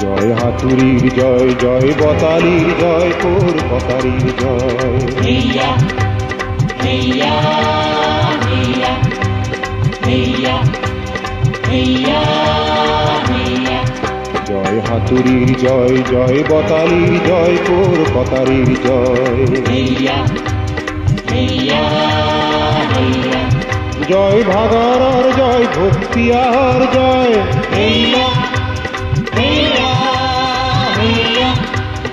জয় হাতুরির জয় জয় বতালির জয় তোর বতালির জয়। হেইয়া জয় হাতুরির জয় জয় বতালির জয় তোর বতালির জয়। জয় ভাগারার, জয় ভক্তিয়ার, জয়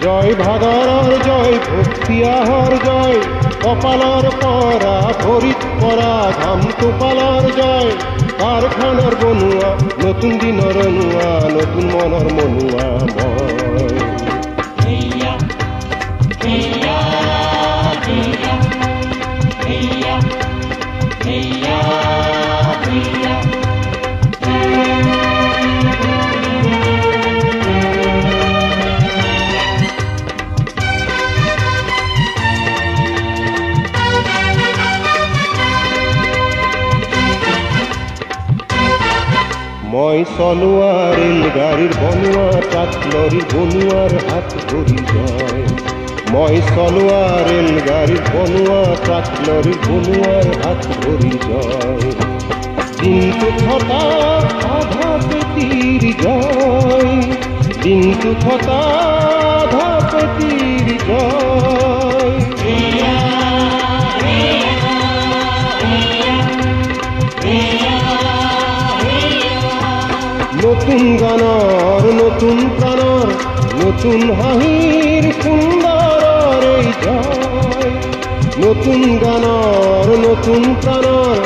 জয় ভাগারার, জয় ভক্তিয়ার, জয় কপালার পরা, ভরিত পরা, ধাম তোপালার, জয় কারখানার বনুয়া, নতুন দিনর নুয়া নতুন মনর মনুয়া ময় মই চলোৱা ৰেলগাড়ীৰ বনোৱা ট্ৰাক লৰীৰ বনোৱাৰ হাত ধৰি যায় মই চলোৱা ৰেলগাড়ীৰ বনোৱা ট্ৰাক লৰীৰ বনোৱাৰ হাত ধৰি যায় দিনটো থকা আধা পেটিৰ জয়। দিনটো থকা আধা পেটিৰ জয়। নতুন গানৰ নতুন প্ৰাণৰ নতুন হাঁহিৰ সুন্দৰৰ এই জয় নতুন গানৰ নতুন প্ৰাণৰ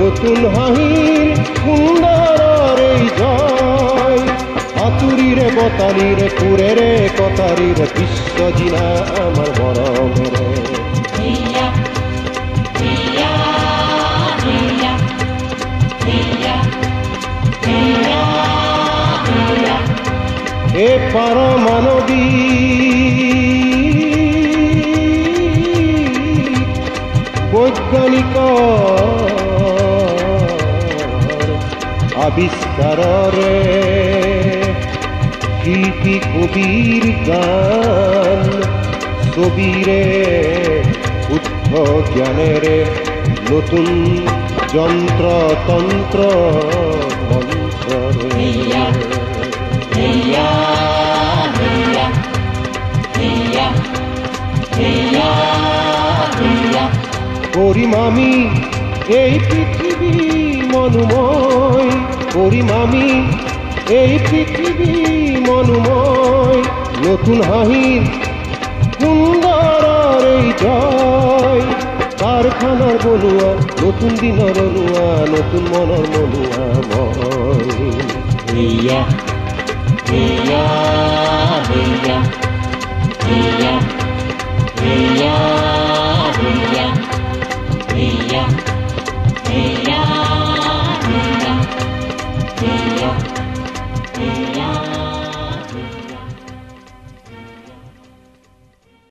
নতুন হাঁহিৰ সুন্দৰৰ এই জয়। বতালিৰে সুৰেৰে কটাৰীৰে বিশ্বজিনা আমাৰ মৰমেৰে হেইয়া হেইয়া হেইয়া হেইয়া বৈজ্ঞানিক আবিষ্কাରରେ শিল্পী কবির গান ছবিরে শুদ্ধ জ্ঞানেৰে নতুন যন্ত্ৰতন্ত্ৰ মন্ত্ৰৰে হেইয়া আমি এই পৃথিবী মনুময়। করিম আমি এই পৃথিবী মনুময়। নতুন হাঁহির সুন্দৰৰ এই জয়। কাৰখানাৰ বনোৱা নতুন দিনৰ নোৱা নতুন মনৰ মনোৱা মই